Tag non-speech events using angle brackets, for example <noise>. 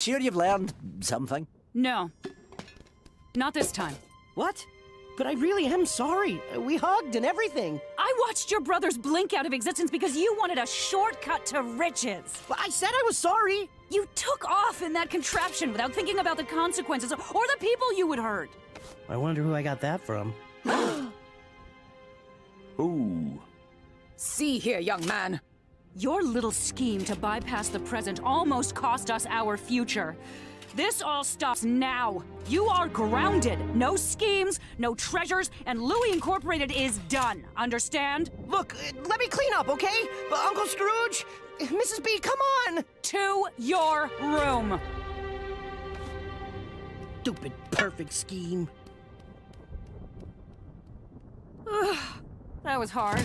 Sure you've learned something? No. Not this time. What? But I really am sorry. We hugged and everything. I watched your brothers blink out of existence because you wanted a shortcut to riches. But I said I was sorry. You took off in that contraption without thinking about the consequences or the people you would hurt. I wonder who I got that from. <gasps> Ooh. See here, young man. Your little scheme to bypass the present almost cost us our future. This all stops now. You are grounded. No schemes, no treasures, and Louie Incorporated is done. Understand? Look, uh, let me clean up, okay? But Uncle Scrooge, Mrs. B, come on! To your room. Stupid perfect scheme. That was hard.